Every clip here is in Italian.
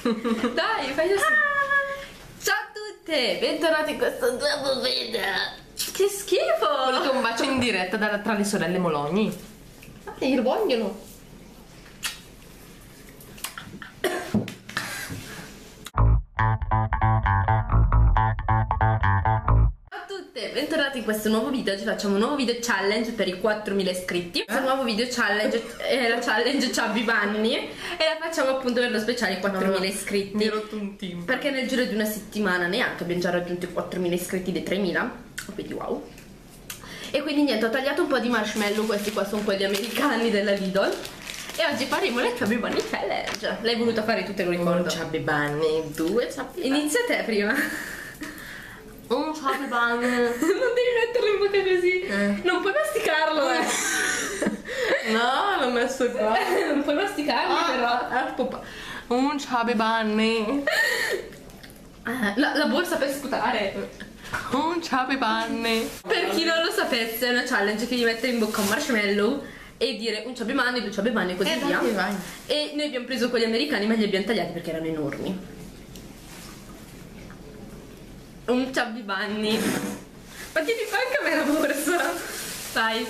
Dai, fai così. Ciao a tutte, bentornati in questo nuovo video. Che schifo! Volete un bacio in diretta da- tra le sorelle Mologni? Ah, glielo vogliono. Questo nuovo video. Oggi facciamo un nuovo video challenge per i 4000 iscritti. Questo nuovo video challenge è la challenge Chubby Bunny e la facciamo appunto per lo speciale 4000 iscritti. Mi rotto un team. Perché nel giro di una settimana neanche abbiamo già raggiunto i 4.000 iscritti dei 3.000, quindi wow. E quindi niente, ho tagliato un po' di marshmallow, questi qua sono quelli americani della Lidl. E oggi faremo le Chubby Bunny Challenge. L'hai voluta fare tu, te lo ricordo. Un chubby bunny, due chubby bunny. Inizia te prima. Un chubby bunny. non devi metterlo in bocca così. Eh. Non puoi masticarlo, eh. No, l'ho messo qua. non puoi masticarlo però. Ah, pupa. Un chubby bunny. Ah, La, la borsa per sputare. Un chubby bunny. Per chi non lo sapesse, è una challenge che gli mettere in bocca un marshmallow e dire un chubby bunny, due bunny e così Eh, via. dai. E noi abbiamo preso quelli americani, ma li abbiamo tagliati perché erano enormi. Un chubby bunny. Ma tieni qua anche a me la borsa. Vai.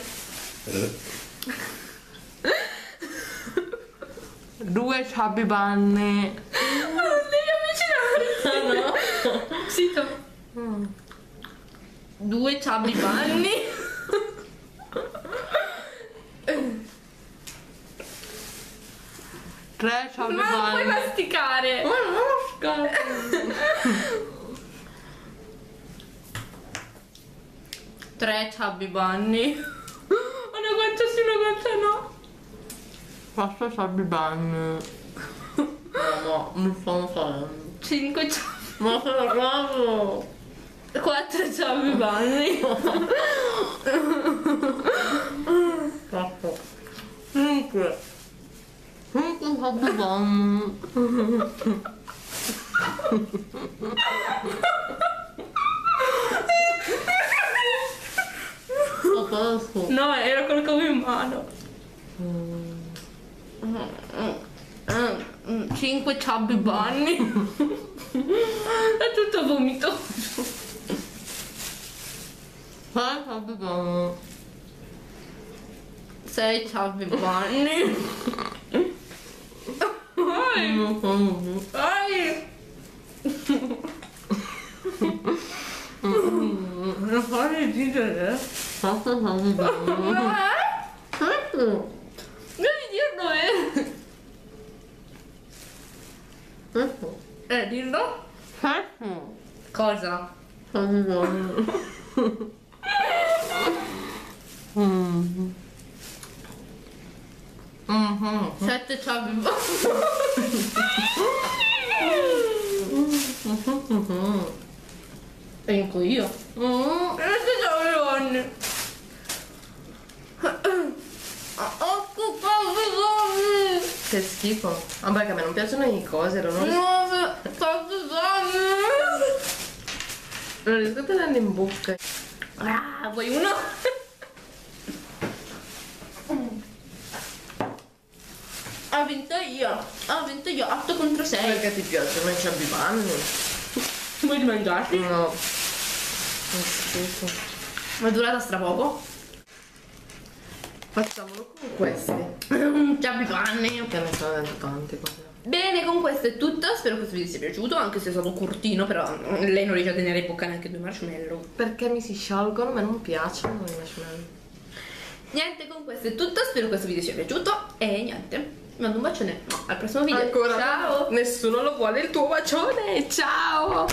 Due chubby bunny. Ma non devi avvicinarti. no? Zitto. Due chubby bunny. Tre chubby Ma non puoi bunny. masticare. Ma non lo Tre chubby bunny. Una guancia sì, una guancia no. Quattro chubby bunny. No, mi stanno facendo. Cinque chubby Ma sono bravo. Quattro chubby bunny. Quattro. Cinque. Cinque chubby bunny. Adesso. No, era quello che avevo in mano. Cinque chubby bunny. È tutto vomito. Sei chubby bunny. Sei chubby bunny. Vai, vai. Non fare ridere. È dillo? Cosa? Mm. Mm-hmm. Sette ciavi. Vengo io. Mm. Che schifo. Vabbè che a me non piacciono le cose, chubby bunny. non riesco a tenerle in bocca. Ah, vuoi uno? Ho vinto io, ho vinto io, 8 contro 6. Perché ti piacciono i chubby bunny? Vuoi mangiarti? No. Che schifo. Ma è durata stra poco. Facciamolo con questi. Chubby bunny. Che ne sono dentro tanti cose. Bene, con questo è tutto. Spero che questo video sia piaciuto, anche se è stato cortino, però mm, lei non riesce a tenere in bocca neanche due marshmallow. Perché mi si sciolgono, ma non piacciono i marshmallow. Niente, con questo è tutto. Spero che questo video sia piaciuto. E niente, vi mando un bacione. Al prossimo video. Ancora Ciao. nessuno lo vuole il tuo bacione. Ciao.